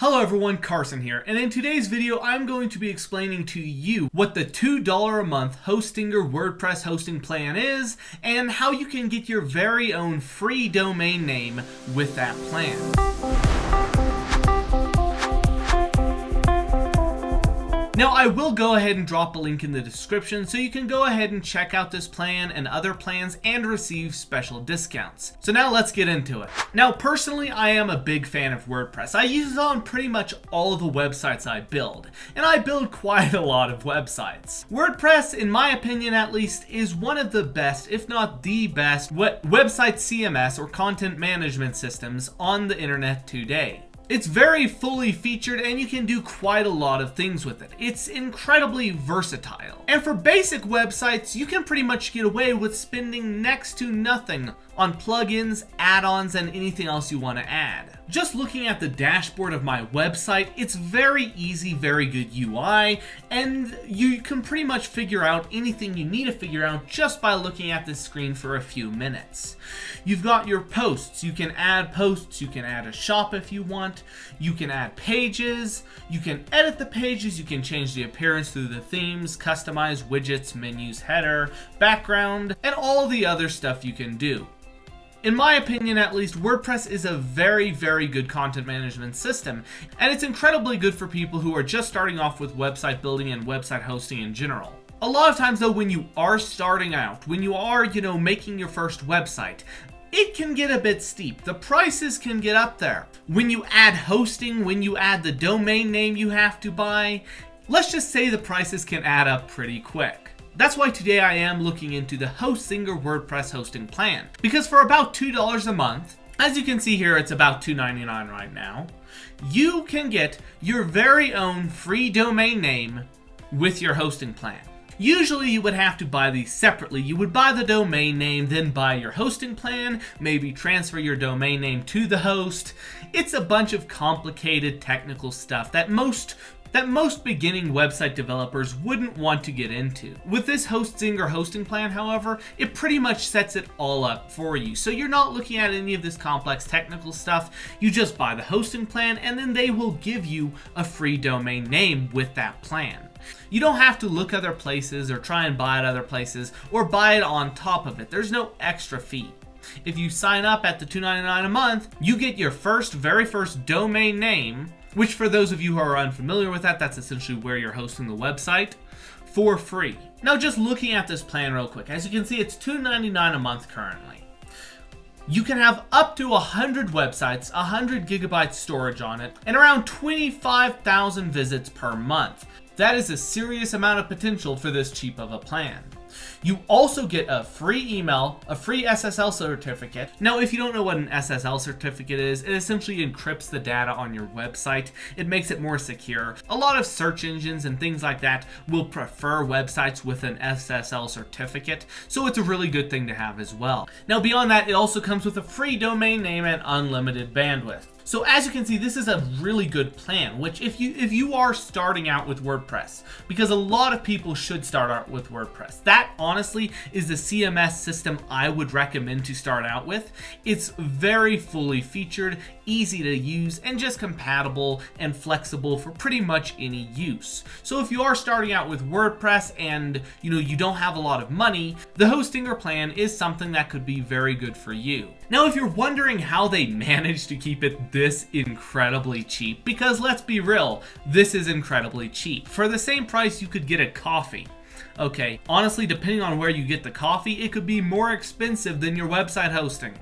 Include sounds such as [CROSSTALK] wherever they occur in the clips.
Hello everyone, Carson here, and in today's video I'm going to be explaining to you what the $2 a month Hostinger WordPress hosting plan is, and how you can get your very own free domain name with that plan. Now I will go ahead and drop a link in the description so you can go ahead and check out this plan and other plans and receive special discounts. So now let's get into it. Now personally I am a big fan of WordPress. I use it on pretty much all of the websites I build, and I build [LAUGHS] quite a lot of websites. WordPress, in my opinion at least, is one of the best, if not the best, website CMS or content management systems on the internet today. It's very fully featured and you can do quite a lot of things with it. It's incredibly versatile. And for basic websites, you can pretty much get away with spending next to nothing on plugins, add-ons, and anything else you want to add. Just looking at the dashboard of my website, it's very easy, very good UI, and you can pretty much figure out anything you need to figure out just by looking at this screen for a few minutes. You've got your posts. You can add posts, you can add a shop if you want, you can add pages, you can edit the pages, you can change the appearance through the themes, customize widgets, menus, header, background, and all the other stuff you can do. In my opinion, at least, WordPress is a very, very good content management system, and it's incredibly good for people who are just starting off with website building and website hosting in general. A lot of times though, when you are starting out, when you are, you know, making your first website, it can get a bit steep. The prices can get up there. When you add hosting, when you add the domain name you have to buy, let's just say the prices can add up pretty quick. That's why today I am looking into the Hostinger WordPress hosting plan. Because for about $2 a month, as you can see here, it's about $2.99 right now, you can get your very own free domain name with your hosting plan. Usually you would have to buy these separately. You would buy the domain name, then buy your hosting plan, maybe transfer your domain name to the host. It's a bunch of complicated technical stuff that most that most beginning website developers wouldn't want to get into. With this Hostinger hosting plan, however, it pretty much sets it all up for you. So you're not looking at any of this complex technical stuff. You just buy the hosting plan and then they will give you a free domain name with that plan. You don't have to look other places or try and buy it other places or buy it on top of it. There's no extra fee. If you sign up at the $2.99 a month, you get your first, very first domain name which for those of you who are unfamiliar with that, that's essentially where you're hosting the website for free. Now just looking at this plan real quick, as you can see it's $2.99 a month currently. You can have up to 100 websites, 100 gigabytes storage on it, and around 25,000 visits per month. That is a serious amount of potential for this cheap of a plan. You also get a free email, a free SSL certificate. Now, if you don't know what an SSL certificate is, it essentially encrypts the data on your website. It makes it more secure. A lot of search engines and things like that will prefer websites with an SSL certificate, so it's a really good thing to have as well. Now, beyond that, it also comes with a free domain name and unlimited bandwidth. So as you can see, this is a really good plan, which if you if you are starting out with WordPress, because a lot of people should start out with WordPress. That honestly is the CMS system I would recommend to start out with. It's very fully featured, easy to use, and just compatible and flexible for pretty much any use. So if you are starting out with WordPress and you know you don't have a lot of money, the Hostinger plan is something that could be very good for you. Now if you're wondering how they [LAUGHS] manage to keep it this incredibly cheap because let's be real, this is incredibly cheap. For the same price, you could get a coffee. Okay, honestly, depending on where you get the coffee, it could be more expensive than your website hosting.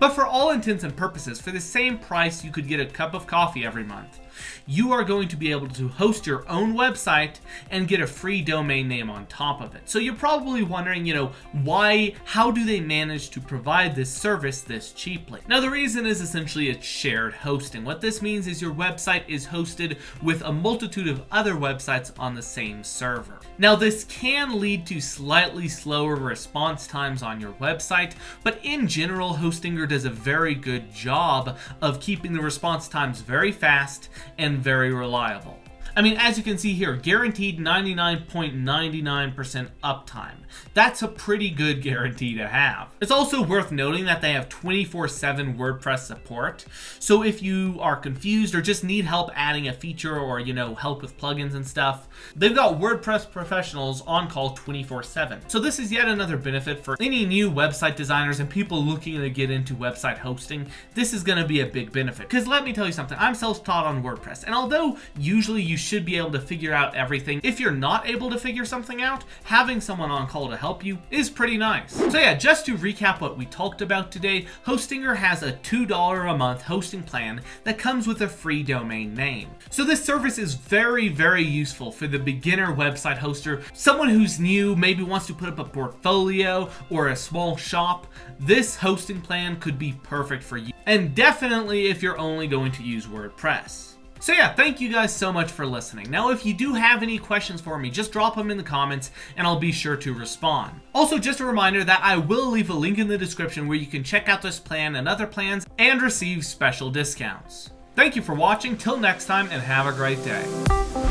But for all intents and purposes, for the same price, you could get a cup of coffee every month you are going to be able to host your own website and get a free domain name on top of it. So you're probably wondering, you know, why, how do they manage to provide this service this cheaply? Now the reason is essentially it's shared hosting. What this means is your website is hosted with a multitude of other websites on the same server. Now this can lead to slightly slower response times on your website, but in general, Hostinger does a very good job of keeping the response times very fast and very reliable. I mean, as you can see here, guaranteed 99.99% uptime. That's a pretty good guarantee to have. It's also worth noting that they have 24-7 WordPress support. So if you are confused or just need help adding a feature or, you know, help with plugins and stuff, they've got WordPress professionals on call 24-7. So this is yet another benefit for any new website designers and people looking to get into website hosting. This is going to be a big benefit. Because let me tell you something, I'm self-taught on WordPress. And although usually you should be able to figure out everything, if you're not able to figure something out, having someone on call to help you is pretty nice. So yeah, just to recap what we talked about today, Hostinger has a $2 a month hosting plan that comes with a free domain name. So this service is very, very useful for the beginner website hoster, someone who's new, maybe wants to put up a portfolio or a small shop. This hosting plan could be perfect for you. And definitely if you're only going to use WordPress. So yeah, thank you guys so much for listening. Now, if you do have any questions for me, just drop them in the comments and I'll be sure to respond. Also, just a reminder that I will leave a link in the description where you can check out this plan and other plans and receive special discounts. Thank you for watching, till next time, and have a great day.